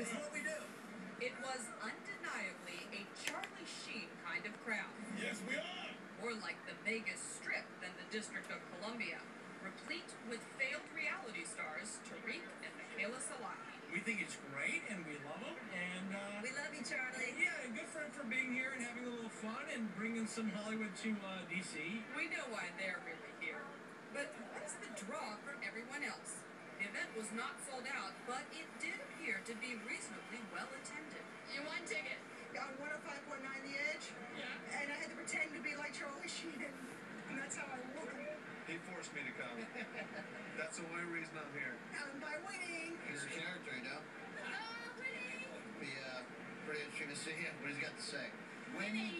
was undeniably a Charlie Sheen kind of crowd. Yes, we are. More like the Vegas Strip than the District of Columbia, replete with failed reality stars Tareq and Michaele Salahi. We think it's great, and we love them, and uh, We love you, Charlie. yeah, and good for for being here and having a little fun and bringing some Hollywood to uh, DC. We know why they're really here. But what is the draw for everyone else? The event was not sold out, but it to be reasonably well attended. You won ticket. On 105.9 The Edge, Yeah. and I had to pretend to be like Charlie Sheen, and that's how I won. He forced me to come. That's the only reason I'm here. And by winning, He's a character, you know? Be uh, pretty interesting to see him. What he's got to say. Winning, duh!